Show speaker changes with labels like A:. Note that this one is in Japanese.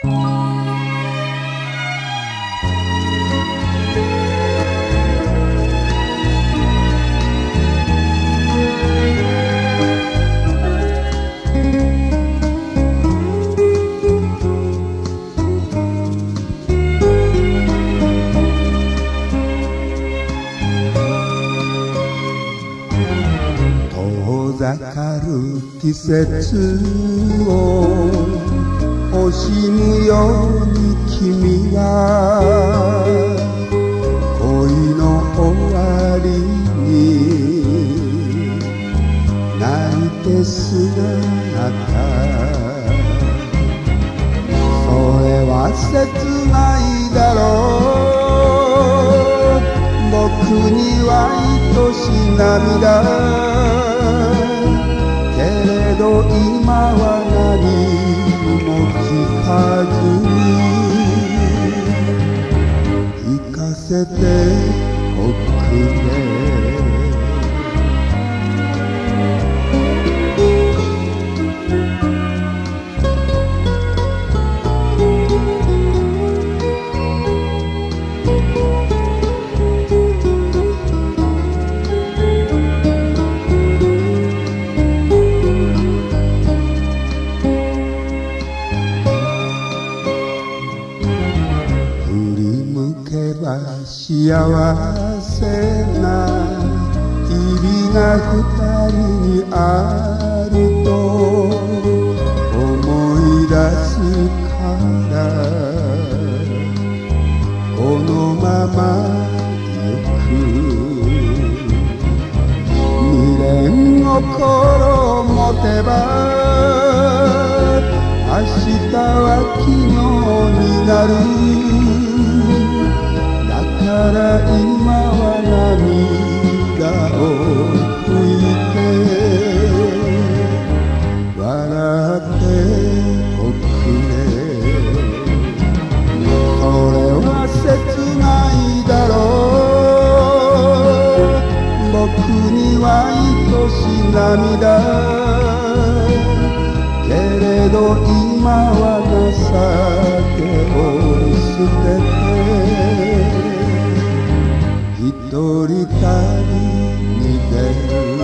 A: 遠ざかる季節を惜しむように君は恋の終わりに泣いて姿それは切ないだろう。僕には愛し涙。今は何も聞かずに行かせておくれ幸せな日々が二人にあると思い出すから。このまま行く。未練の心を持てば明日は昨日になる。ら今は涙を拭いて笑っておくれそれは切ないだろう僕には愛し涙けれど今は情けを捨てて一人旅に出る